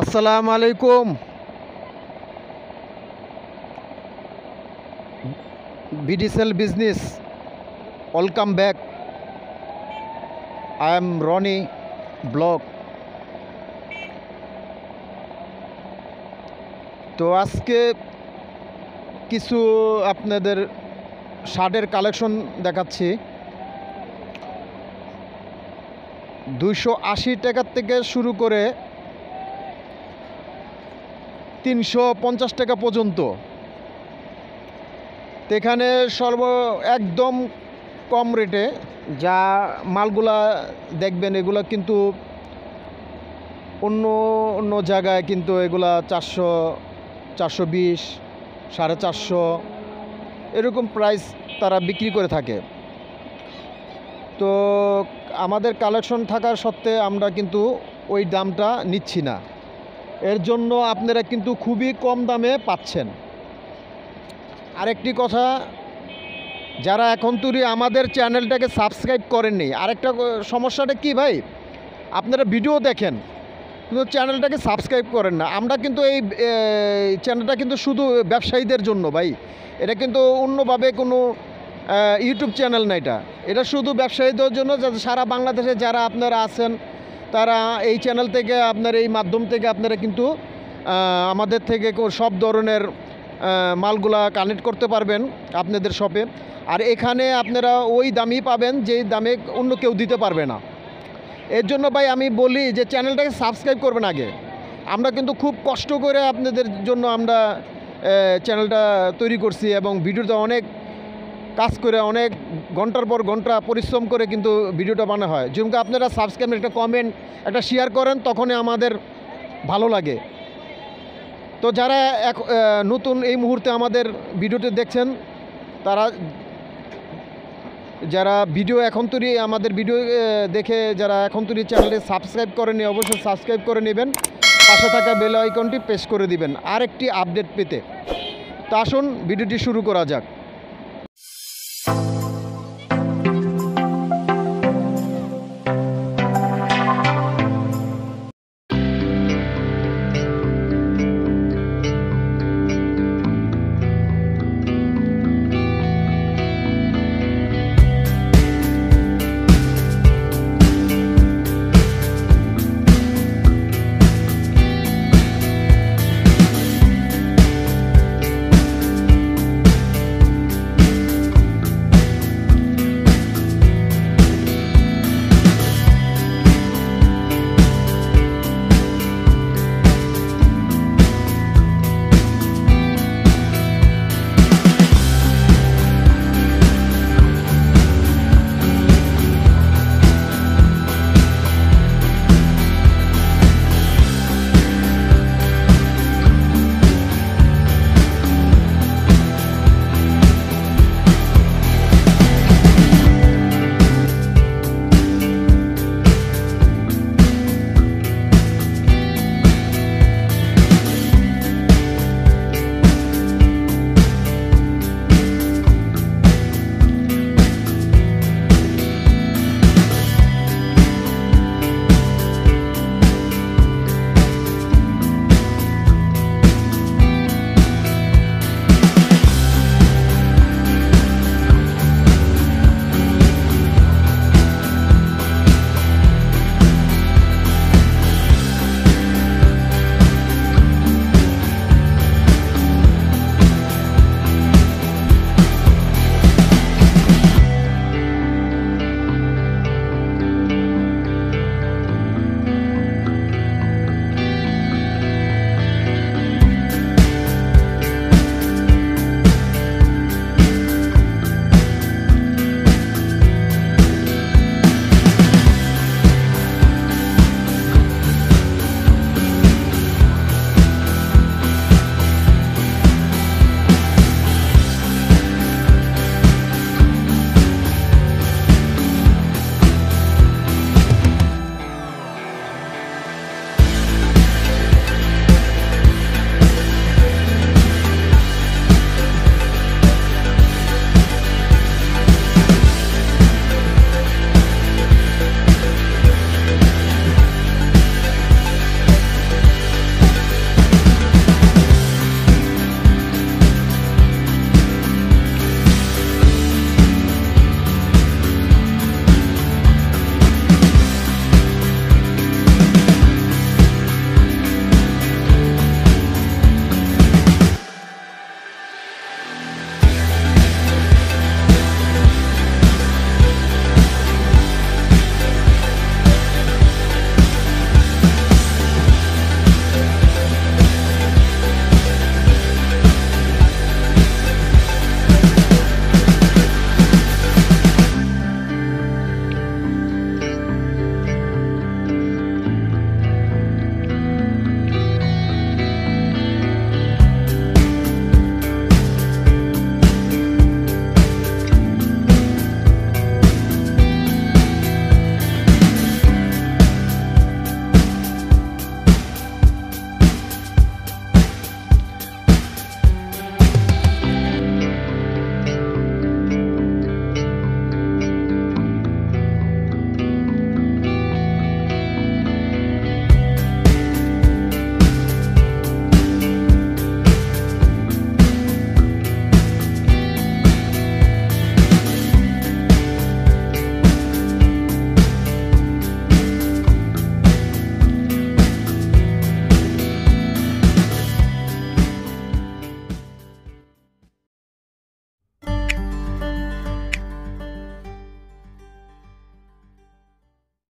আসসালামু আলাইকুম। বিডিসেল business, welcome back. I am Roni blog. তো আজকে কিছু আপনাদের শার্টের কালেকশন দেখাচ্ছি। আশি টাকার থেকে শুরু করে তিনশো পঞ্চাশ টাকা পর্যন্ত। তো এখানে সর্ব একদম কম রেটে যা মালগুলা দেখবেন, এগুলা কিন্তু অন্য অন্য জায়গায় কিন্তু এগুলা চারশো চারশো বিশ, সাড়ে চারশো এরকম প্রাইস তারা বিক্রি করে থাকে। তো আমাদের কালেকশন থাকার সত্ত্বে আমরা কিন্তু ওই দামটা নিচ্ছি না। এর জন্য আপনারা কিন্তু খুবই কম দামে পাচ্ছেন। আরেকটি কথা, যারা এখন তুরি আমাদের চ্যানেলটাকে সাবস্ক্রাইব করেননি, আরেকটা সমস্যাটা কি ভাই? আপনারা ভিডিও দেখেন, কিন্তু চ্যানেলটাকে সাবস্ক্রাইব করেন না। আমরা কিন্তু এই চ্যানেলটা কিন্তু শুধু ব্যবসায়ীদের জন্য ভাই। এটা কিন্তু অন্যভাবে কোনো ইউটিউব চ্যানেল না এটা। এটা শুধু ব্যবসায়ীদের জন্য সারা বাংলাদেশে যারা আপনারা আছেন তারা এই চ্যানেল থেকে আপনার এই মাধ্যম থেকে আপনারা কিন্তু আমাদের থেকে সব ধরনের মালগুলা কানেক্ট করতে পারবেন আপনাদের শপে আর এখানে আপনারা ওই দামই পাবেন যেই দামে অন্য কেউ দিতে পারবে না। এর জন্য ভাই আমি বলি যে চ্যানেলটাকে সাবস্ক্রাইব করবেন আগে। আমরা কিন্তু খুব কষ্ট করে আপনাদের জন্য আমরা চ্যানেলটা তৈরি করছি এবং ভিডিওটা অনেক কাজ করে অনেক ঘণ্টার পর ঘণ্টা পরিশ্রম করে কিন্তু ভিডিওটা বানা হয়। যেমন আপনারা সাবস্ক্রাইব একটা কমেন্ট একটা শেয়ার করেন, তখনই আমাদের ভালো লাগে। তো যারা এক নতুন এই মুহূর্তে আমাদের ভিডিওটি দেখছেন, তারা যারা ভিডিও এখন তৈরি, আমাদের ভিডিও দেখে যারা এখন তৈরি চ্যানেলে সাবস্ক্রাইব করে করেনি অবশ্যই সাবস্ক্রাইব করে নেবেন। পাশে থাকা বেল আইকনটি প্রেস করে দিবেন। আর একটি আপডেট পেতে। তো আসুন, ভিডিওটি শুরু করা যাক।